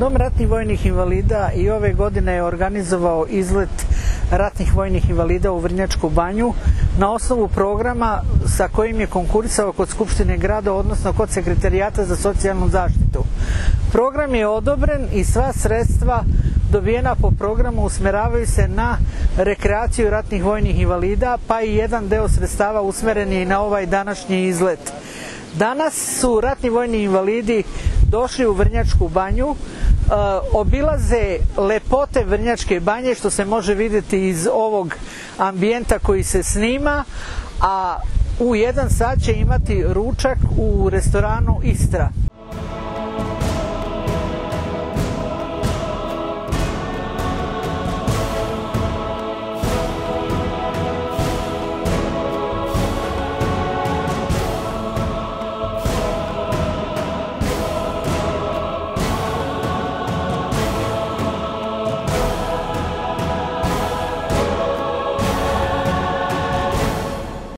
Dom ratnih vojnih invalida i ove godine je organizovao izlet ratnih vojnih invalida u Vrnjačku banju na osnovu programa sa kojim je konkurisao kod Skupštine grada, odnosno kod Sekretarijata za socijalnu zaštitu. Program je odobren i sva sredstva dobijena po programu usmeravaju se na rekreaciju ratnih vojnih invalida, pa i jedan deo sredstava usmeren je i na ovaj današnji izlet. Danas su ratni vojni invalidi došli u Vrnjačku banju, obilaze lepote Vrnjačke banje što se može vidjeti iz ovog ambijenta koji se snima, a u jedan sat će imati ručak u restoranu Istra.